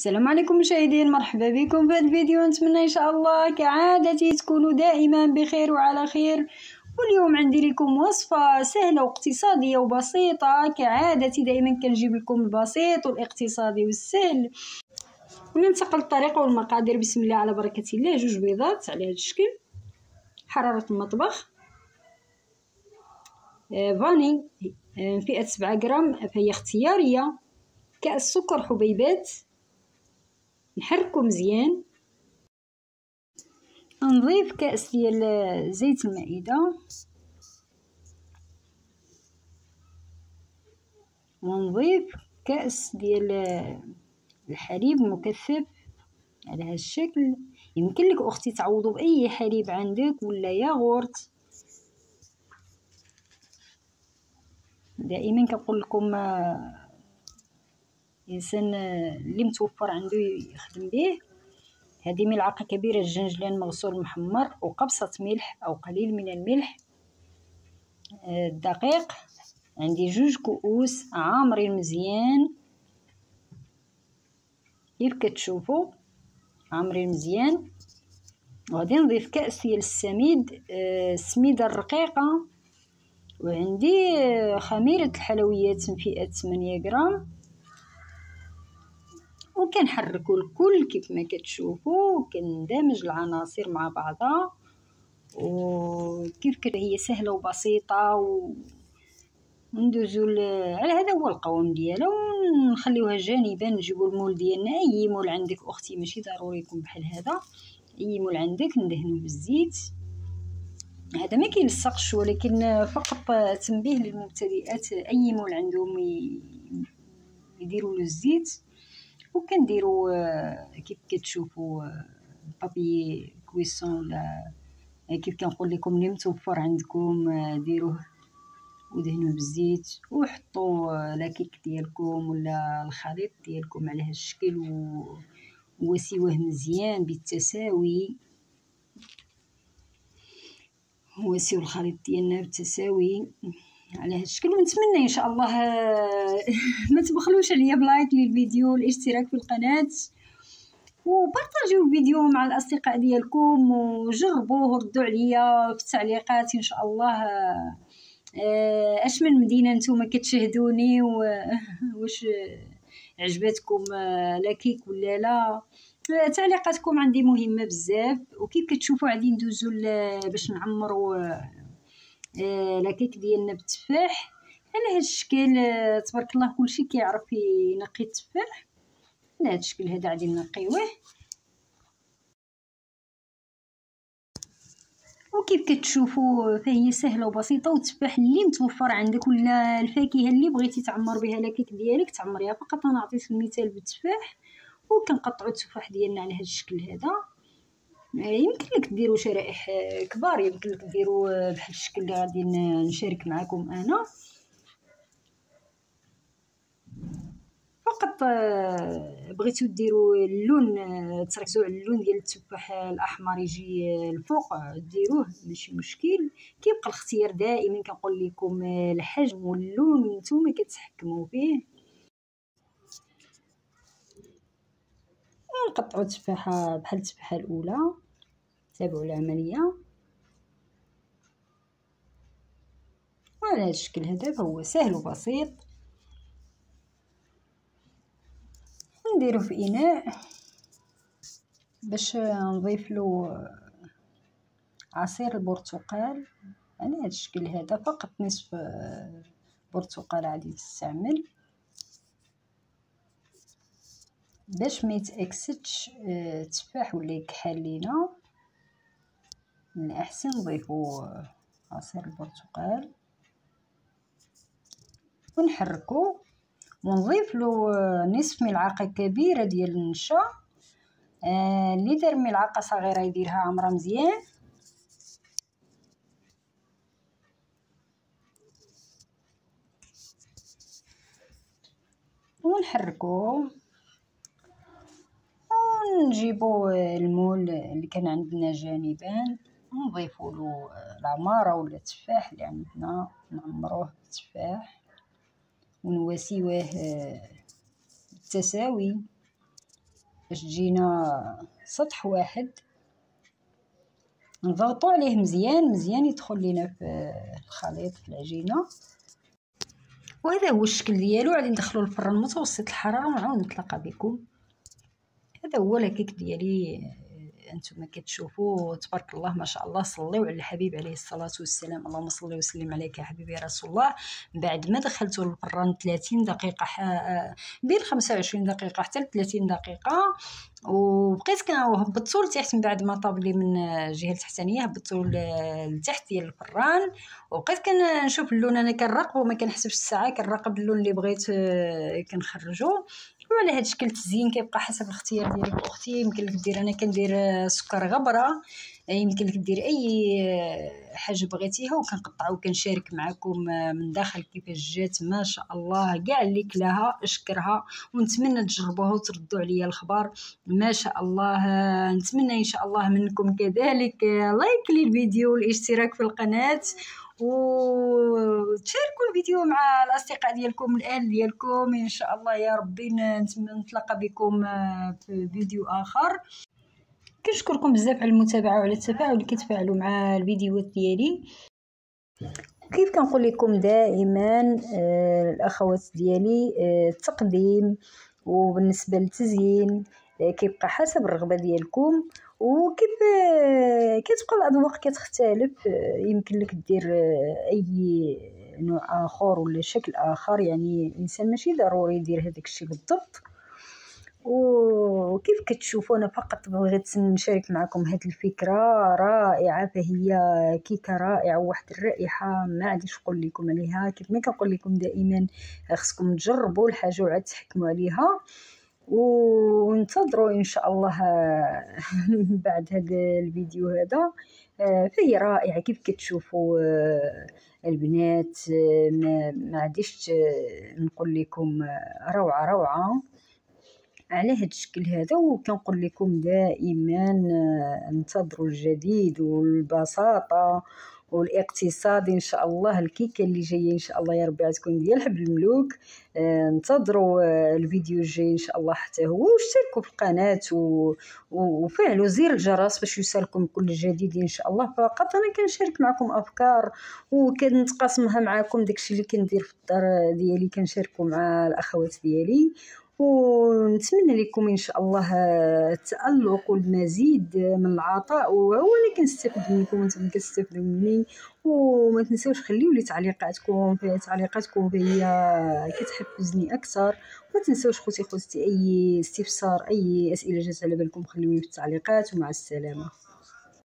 السلام عليكم مشاهدين مرحبا بكم في هذا الفيديو. نتمنى إن شاء الله كعادتي تكونوا دائما بخير وعلى خير. واليوم عندي لكم وصفة سهلة واقتصادية وبسيطة. كعادتي دائما كنجيب لكم البسيط والاقتصادي والسهل. وننتقل الطريقة والمقادير. بسم الله على بركة الله. جوج بيضات على هذا الشكل. حرارة المطبخ. آه، فاني. آه، فئة سبعة غرام. فهي اختيارية. كأس سكر حبيبات. نحركو مزيان. نضيف كأس ديال زيت المائدة ونضيف كأس ديال الحليب المكثف على هذا الشكل. يمكن لك أختي تعوضوا بأي حليب عندك ولا ياغورت. دائما كنقول لكم الانسان اللي متوفر عنده يخدم به هذه ملعقة كبيرة الجنجلان مغسول محمر وقبصة ملح أو قليل من الملح. الدقيق عندي جوج كؤوس عامرين مزيان. كيف كتشوفوا؟ عامرين مزيان. وغادي نضيف كأس ديال السميد السميده الرقيقة. وعندي خميرة الحلويات من فئة 8 غرام. وكنحركو الكل كيف ما كتشوفوا كندمج العناصر مع بعضها وكيف كده هي سهلة وبسيطة و ندوزو على هذا هو القوام ديالها. ونخليوها جانبا نجيبو المول ديالنا أي مول عندك أختي ماشي ضروري يكون بحال هذا. أي مول عندك ندهنو بالزيت. هذا ما كيلصقش ولكن فقط تنبيه للمبتدئات أي مول عندهم يديروا له الزيت. وكنديرو آه، كيف كتشوفوا آه، بابي كويسون ولا آه، كيف كنقول لكم اللي متوفر عندكم ديروه ودهنوه بالزيت وحطوا لاكيك ديالكم ولا الخليط ديالكم على هذا الشكل و وسيوه مزيان بالتساوي. وسيو الخليط ديالنا بالتساوي. على هذا الشكل ونتمنى إن شاء الله ما تبخلوش عليا ب like للفيديو الاشتراك في القناة وبارطاجيو الفيديو مع الأصدقاء ديالكم وجربوه وردوا عليا في التعليقات إن شاء الله آه، أش من مدينة نتوما كتشاهدوني واش عجبتكم آه، لاكيك ولا لا. تعليقاتكم عندي مهمة بزاف وكيف كتشوفوا غادي ندوزو باش نعمروا آه، لاكيك ديالنا بالتفاح على هاد الشكل آه، تبارك الله كلشي كيعرف ينقي التفاح. على هاد الشكل هذا غادي نقيوه وكيف كتشوفوا فهي سهلة وبسيطة والتفاح اللي متوفر عندك ولا الفاكهة اللي بغيتي تعمر بها لاكيك ديالك تعمريها فقط. أنا عطيت المثال بالتفاح وكنقطعوا التفاح ديالنا على هاد الشكل هذا. يمكن لك ديروا شرائح كبار يمكن لك ديروا بحال الشكل اللي غادي نشارك معكم أنا. فقط آه، بغيتو ديروا اللون آه، تركزوا على اللون ديال التفاح الأحمر يجي الفوق ديروه ماشي مشكل. كيبقى الاختيار دائما كنقول لكم آه، الحجم واللون نتوما كتحكموا فيه. نقطعو التفاحة بحال التفاحة الأولى. تابعوا العملية. وعلى هذا الشكل هذا فهو سهل وبسيط. نديرو في إناء باش نضيف له عصير البرتقال. على هذا الشكل هذا فقط نصف برتقال غادي تستعمل باش ما يتأكسدش آه، تفاح ولا يكحل لينا من الأحسن نضيفو عصير البرتقال ونحركو ونضيف له آه، نصف ملعقة كبيرة ديال النشا آه اللي دار ملعقة صغيرة يديرها عمرة مزيان. ونحركو. نجيبو المول اللي كان عندنا جانبا نضيفو له العمارة ولا التفاح اللي عندنا نعمروه بالتفاح ونواسيوه بالتساوي باش تجينا سطح واحد. نضغطو عليه مزيان مزيان يدخل لينا في الخليط في العجينة. وهذا هو الشكل ديالو غادي ندخلو الفران متوسط الحرارة ونعاود نتلاقى بكم. هذا هو الكيك ديالي أنتم كتشوفوا تبارك الله ما شاء الله صليو على الحبيب عليه الصلاة والسلام. اللهم صل وسلم عليك يا حبيبي رسول الله. بعد ما دخلته للفران 30 دقيقة بين 25 دقيقة حتى 30 دقيقة. وبقيت كنهبطو لتحت من بعد ما طاب لي من الجهه التحتانيه هبطو لتحت ديال الفران. وبقيت كنشوف اللون أنا كنراقب وما كنحسبش الساعة كنراقب اللون اللي بغيت كنخرجو. وعلى هاد الشكل التزيين كيبقى حسب الاختيار ديالك أختي يمكن لك دير أنا كندير سكر غبرة. يمكن لك دير أي حاجة بغيتيها وكنقطع وكنشارك معكم من داخل كيفاش جات. ما شاء الله كاع اللي كلاها شكرها ونتمنى تجربوها وتردوا عليا الخبر. ما شاء الله نتمنى إن شاء الله منكم كذلك like للفيديو والاشتراك في القناة. وتشاركوا الفيديو مع الأصدقاء ديالكم الاهل ديالكم. إن شاء الله يا ربي نتلاقى بكم في فيديو آخر. كنشكركم بزاف على المتابعة وعلى التفاعل اللي كتفاعلوا مع الفيديوهات ديالي. كيف كنقول لكم دائما آه الأخوات ديالي آه التقديم وبالنسبة للتزيين آه كيبقى حسب الرغبة ديالكم. وكيف كتبقى الاذواق كتختلف يمكن لك دير أي نوع آخر ولا شكل آخر. يعني الإنسان ماشي ضروري يدير هذاك الشيء بالضبط. وكيف كتشوفوا؟ أنا فقط بغيت نشارك معكم هذه الفكرة رائعة فهي كيكة رائعة وواحد الرائحة. ما عادش نقول لكم عليها. كيف ما كنقول لكم دائما خصكم تجربوا الحاجة وعاد تحكموا عليها. وانتظروا إن شاء الله بعد هذا الفيديو هذا. فهي رائعة كيف كتشوفوا البنات. ما عادش نقول لكم روعة روعة. على هذا الشكل هذا وكنقول لكم دائما انتظروا الجديد والبساطة والاقتصاد إن شاء الله الكيكة اللي جاية إن شاء الله يا ربي تكون ديال حب الملوك. آه انتظروا الفيديو الجاي إن شاء الله حتى هو واشتركوا في القناة و... وفعلوا زر الجرس باش يوصلكم كل جديد إن شاء الله. فقط أنا كنشارك معكم أفكار وكنتقاسمها معكم داكشي اللي كندير في الدار ديالي كنشاركو مع الأخوات ديالي. ونتمنى لكم إن شاء الله التالق والمزيد من العطاء. اللي كنستافد منكم وأنتم كتستافدوا مني. وما تنساوش خليو لي تعليقاتكم في تعليقاتكم فهي كتحفزني أكثر. ما تنساوش خوتي خوتي أي استفسار أي أسئلة جات على بالكم خليوني في التعليقات. ومع السلامة.